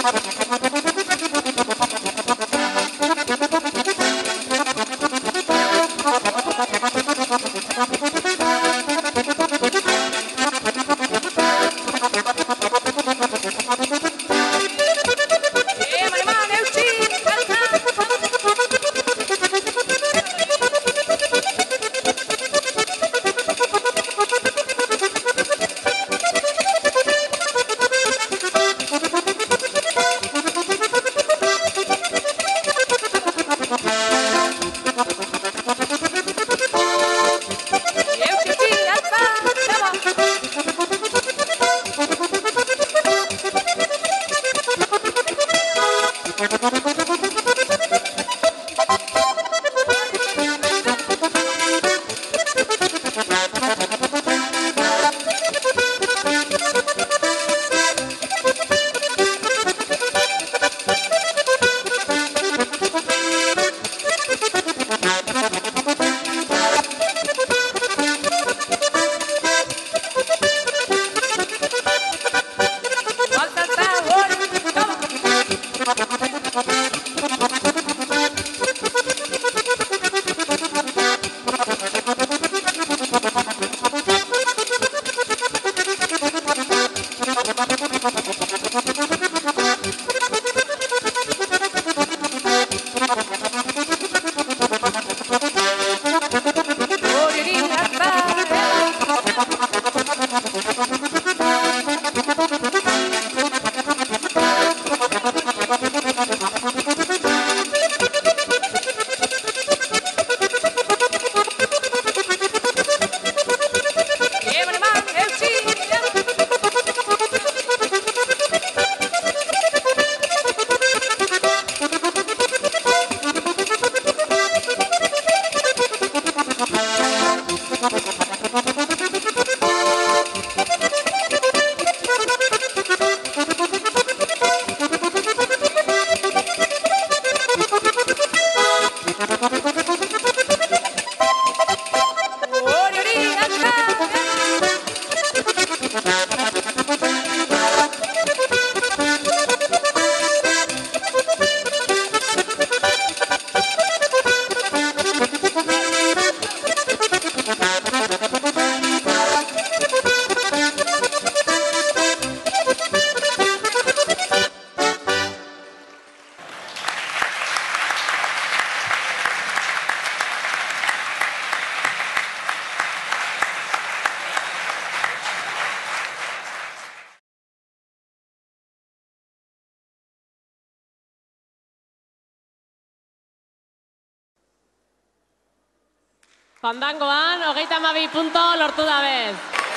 Thank you. Thank you. Thank you. Fandangoan, hogeita mabi punto lortu da bez.